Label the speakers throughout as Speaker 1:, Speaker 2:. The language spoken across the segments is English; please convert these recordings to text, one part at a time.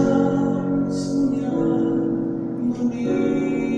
Speaker 1: Shansunya Munir.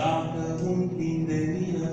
Speaker 1: Dacă un plin de milă,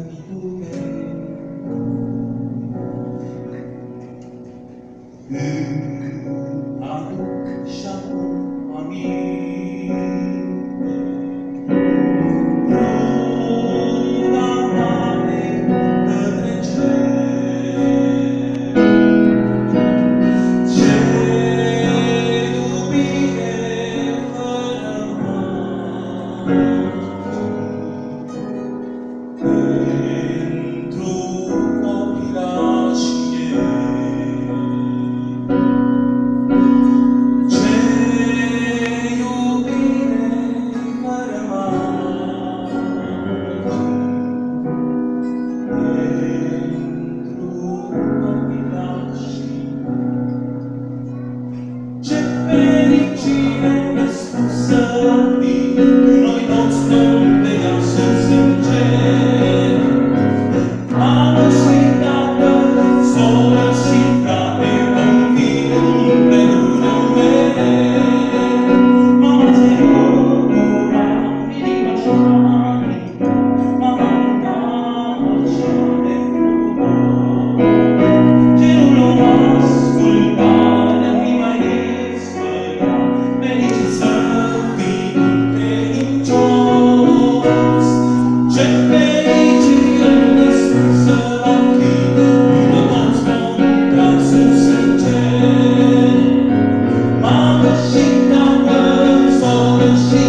Speaker 1: promise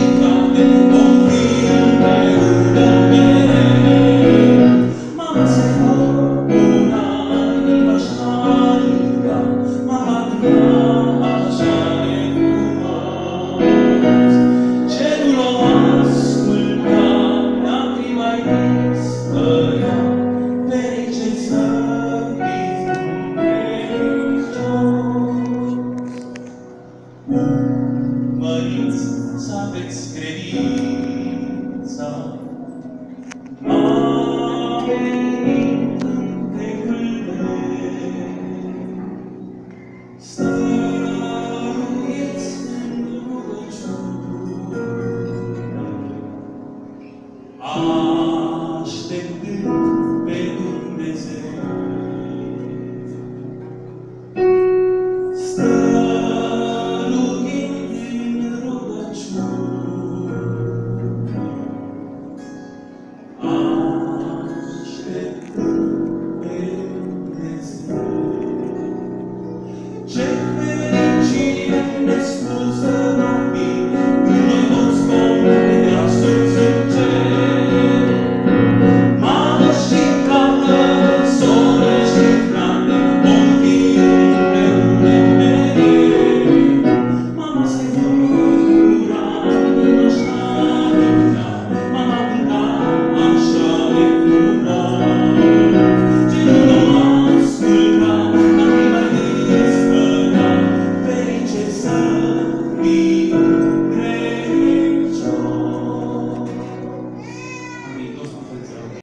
Speaker 1: Crianza descreíza, ma venit ante quel Change